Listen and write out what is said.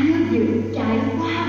ta dự trải qua